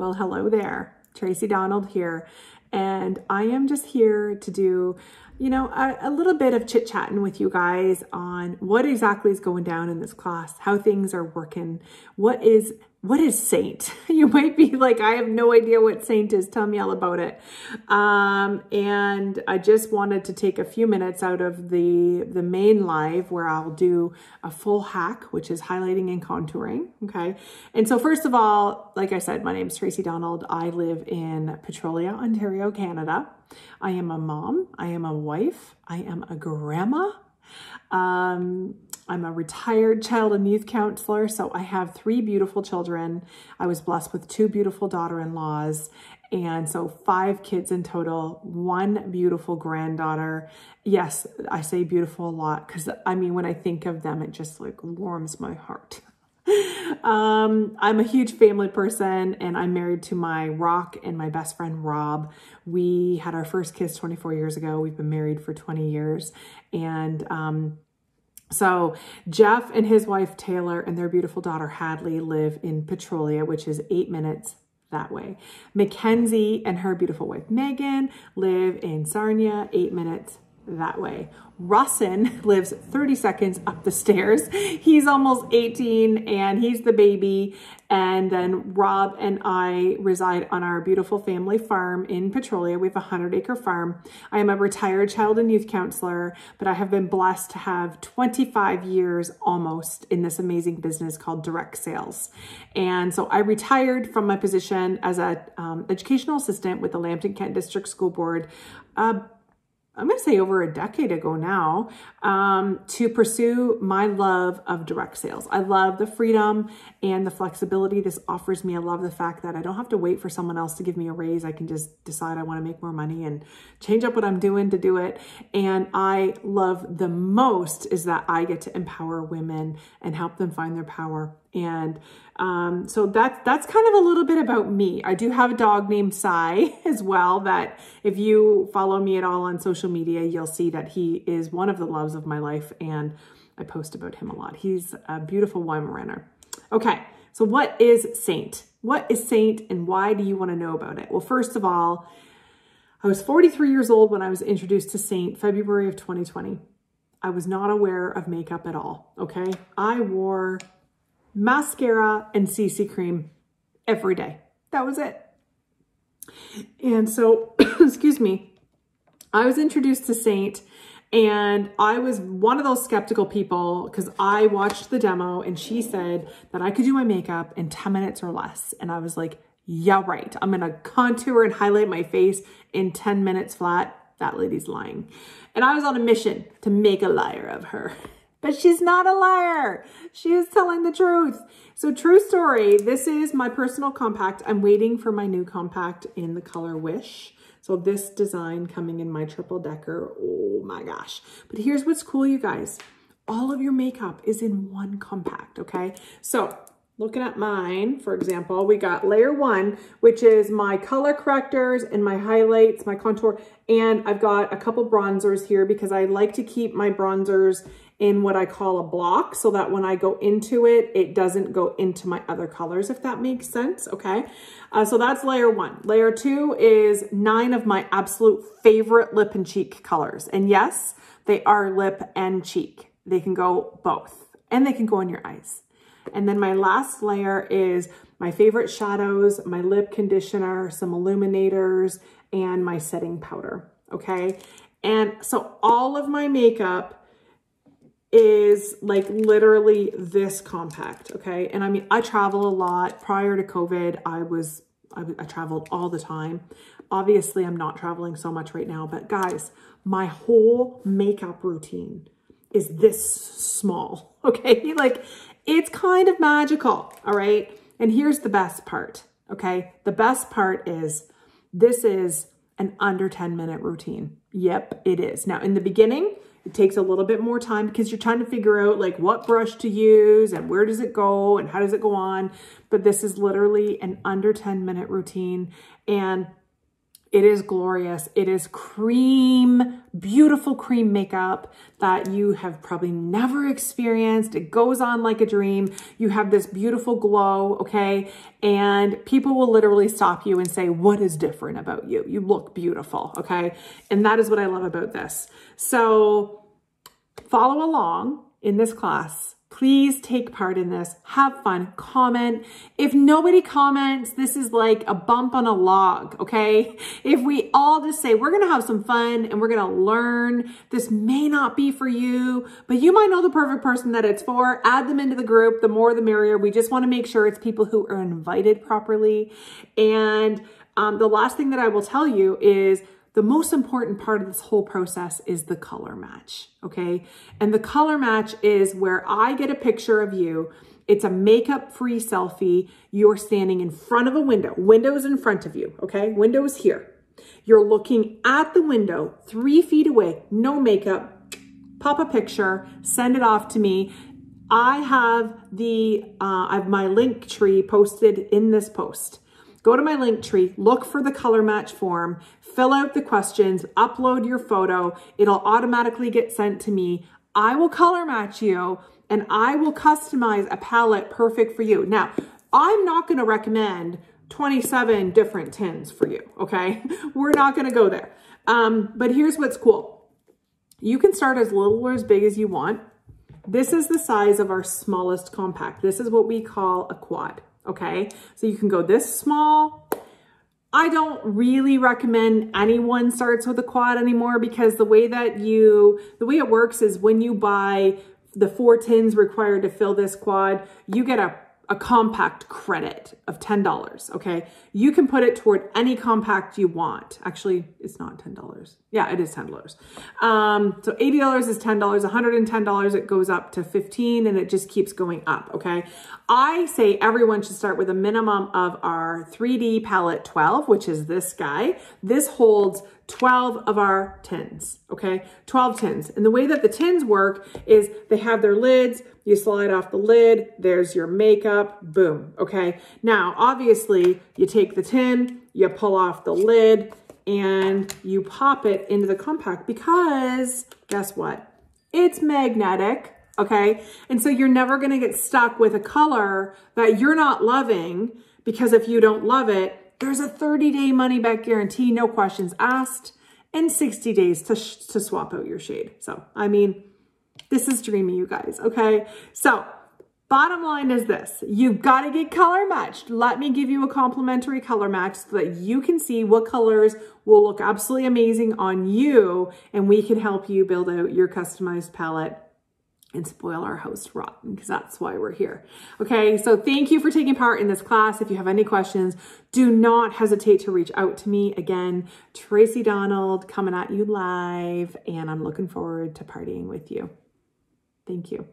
Well, hello there. Tracy Donald here. And I am just here to do, you know, a, a little bit of chit chatting with you guys on what exactly is going down in this class, how things are working, what is what is Seint? You might be like, I have no idea what Seint is. Tell me all about it. Um, and I just wanted to take a few minutes out of the, the main live where I'll do a full hack, which is highlighting and contouring. Okay. And so first of all, like I said, my name is Tracy Donald. I live in Petrolia, Ontario, Canada. I am a mom. I am a wife. I am a grandma. Um, I'm a retired child and youth counselor, so I have three beautiful children. I was blessed with two beautiful daughter-in-laws, and so five kids in total, one beautiful granddaughter. Yes, I say beautiful a lot because I mean, when I think of them, it just like warms my heart. um, I'm a huge family person and I'm married to my rock and my best friend, Rob. We had our first kiss 24 years ago. We've been married for 20 years and, um, so Jeff and his wife Taylor and their beautiful daughter Hadley live in Petrolia, which is eight minutes that way. Mackenzie and her beautiful wife Megan live in Sarnia, eight minutes that way. Russin lives 30 seconds up the stairs. He's almost 18 and he's the baby. And then Rob and I reside on our beautiful family farm in Petrolia. We have a 100 acre farm. I am a retired child and youth counselor, but I have been blessed to have 25 years almost in this amazing business called direct sales. And so I retired from my position as an um, educational assistant with the Lambton Kent District School Board uh, I'm going to say over a decade ago now, um, to pursue my love of direct sales. I love the freedom and the flexibility this offers me. I love the fact that I don't have to wait for someone else to give me a raise. I can just decide I want to make more money and change up what I'm doing to do it. And I love the most is that I get to empower women and help them find their power and um, so that's, that's kind of a little bit about me. I do have a dog named Sai as well that if you follow me at all on social media, you'll see that he is one of the loves of my life and I post about him a lot. He's a beautiful Weimaraner. Okay, so what is Seint? What is Seint and why do you want to know about it? Well, first of all, I was 43 years old when I was introduced to Seint, February of 2020. I was not aware of makeup at all, okay? I wore mascara, and CC cream every day. That was it. And so, excuse me, I was introduced to Seint and I was one of those skeptical people because I watched the demo and she said that I could do my makeup in 10 minutes or less. And I was like, yeah, right. I'm going to contour and highlight my face in 10 minutes flat. That lady's lying. And I was on a mission to make a liar of her. But she's not a liar. She is telling the truth. So true story, this is my personal compact. I'm waiting for my new compact in the color Wish. So this design coming in my triple decker, oh my gosh. But here's what's cool, you guys. All of your makeup is in one compact, okay? So looking at mine, for example, we got layer one, which is my color correctors and my highlights, my contour, and I've got a couple bronzers here because I like to keep my bronzers in what I call a block so that when I go into it, it doesn't go into my other colors, if that makes sense, okay? Uh, so that's layer one. Layer two is nine of my absolute favorite lip and cheek colors. And yes, they are lip and cheek. They can go both and they can go in your eyes. And then my last layer is my favorite shadows, my lip conditioner, some illuminators, and my setting powder, okay? And so all of my makeup is like literally this compact, okay? And I mean, I travel a lot. Prior to COVID, I was, I, I traveled all the time. Obviously, I'm not traveling so much right now, but guys, my whole makeup routine is this small, okay? Like, it's kind of magical, all right? And here's the best part, okay? The best part is this is an under 10 minute routine. Yep, it is. Now, in the beginning, it takes a little bit more time because you're trying to figure out like what brush to use and where does it go and how does it go on. But this is literally an under 10 minute routine. And It is glorious. It is cream, beautiful cream makeup that you have probably never experienced. It goes on like a dream. You have this beautiful glow, okay? And people will literally stop you and say, what is different about you? You look beautiful, okay? And that is what I love about this. So follow along in this class Please take part in this. Have fun. Comment. If nobody comments, this is like a bump on a log, okay? If we all just say, we're going to have some fun and we're going to learn, this may not be for you, but you might know the perfect person that it's for. Add them into the group. The more, the merrier. We just want to make sure it's people who are invited properly. And um, the last thing that I will tell you is the most important part of this whole process is the color match, okay? And the color match is where I get a picture of you. It's a makeup-free selfie. You're standing in front of a window. Window's in front of you, okay? Window's here. You're looking at the window, three feet away, no makeup. Pop a picture, send it off to me. I have the, uh, I have my Linktree posted in this post. Go to my Linktree, look for the color match form, fill out the questions, upload your photo. It'll automatically get sent to me. I will color match you and I will customize a palette perfect for you. Now, I'm not going to recommend 27 different tins for you, okay? We're not going to go there. Um, but here's what's cool. You can start as little or as big as you want. This is the size of our smallest compact. This is what we call a quad okay? So you can go this small. I don't really recommend anyone starts with a quad anymore because the way that you, the way it works is when you buy the four tins required to fill this quad, you get a a compact credit of $10, okay? You can put it toward any compact you want. Actually, it's not $10. Yeah, it is $10. Um, so $80 is $10, $110, it goes up to 15 and it just keeps going up, okay? I say everyone should start with a minimum of our 3D palette 12, which is this guy. This holds 12 of our tins, okay? 12 tins. And the way that the tins work is they have their lids, you slide off the lid, there's your makeup, boom, okay? Now, obviously, you take the tin, you pull off the lid, and you pop it into the compact because guess what? It's magnetic, okay? And so you're never gonna get stuck with a color that you're not loving because if you don't love it, there's a 30 day money back guarantee, no questions asked, and 60 days to, to swap out your shade. So, I mean, this is dreamy, you guys, okay? So, bottom line is this. You've got to get color matched. Let me give you a complimentary color match so that you can see what colors will look absolutely amazing on you and we can help you build out your customized palette and spoil our host rotten because that's why we're here. Okay, so thank you for taking part in this class. If you have any questions, do not hesitate to reach out to me. Again, Tracy Donald coming at you live and I'm looking forward to partying with you. Thank you.